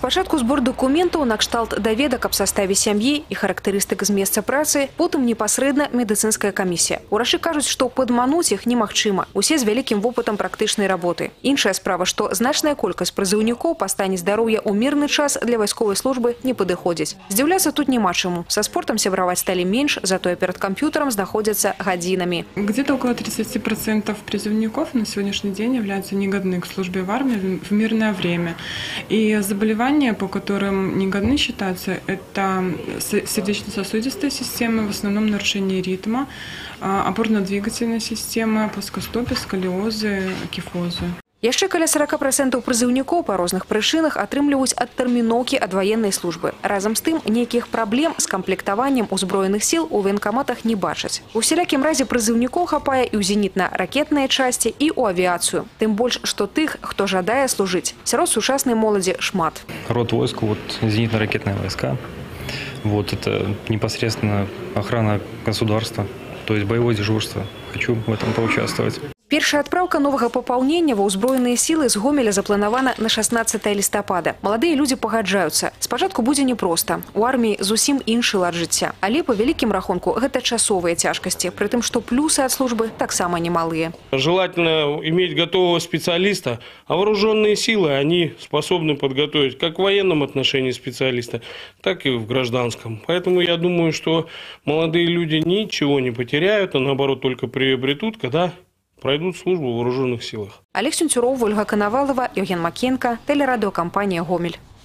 Спачатку збор документаў на кшталт даведак аб саставе сям'і і характарыстык з месца працы, потым непасрэдна медыцынская камісія. Урашы кажуць, што падмануць іх немагчыма. Усе з вялікім вопытам практычнай работы. Іншая справа, што значная колькасць прызыўнікоў па стане здароўя ў мірны час для вайсковай службы не падыходзіць. Здзіўляцца тут няма чаму. Са спортам сябраваць сталі менш, затое перад камп'ютарам знаходзяцца гадзінамі. Где-то около 30% призывников на сегодняшний день являются негодны к службе в армии в мирное время. И заболевания, по которым негодны считаются, это с- сердечно-сосудистая система, в основном нарушение ритма, а, опорно-двигательная система, плоскостопие, сколиозы, кифозы. Яшчэ каля 40% прызыўнікоў па розных прычынах атрымліваюць адтэрміноўкі ад ваеннай службы. Разам з тым, нейкіх праблем з камплектаваннем узброеных сіл у ваенкаматах не бачаць. У усялякім разе прызыўнікоў хапае і ў зенітна-ракетныя часці, і ў авіяцыю. Тым больш, што тых, хто жадае служыць. Сярод сучаснай моладзі шмат. род войск, вот зенитно-ракетные войска. Вот это непосредственно охрана государства, то есть боевое дежурство. Хочу в этом поучаствовать. Першая адпраўка новага папаўнення ва ўзброеныя сілы з гомеля запланавана на 16 лістапада. Маладыя людзі пагаджаюцца. Спачатку будзе непроста. У арміі зусім іншы лад жыцця. Але па вялікім рахунку гэта часовыя цяжкасці, пры тым, што плюсы ад службы таксама немалыя. Желательно иметь готового специалиста, а вооруженные силы, они способны подготовить как в военном отношении специалиста, так и в гражданском. Поэтому я думаю, что молодые люди ничего не потеряют, а наоборот только приобретут, когда пройдут службу в вооруженных силах. Олег Сюнцюров, Ольга Коновалова, Евген Макенко, телерадиокомпания «Гомель».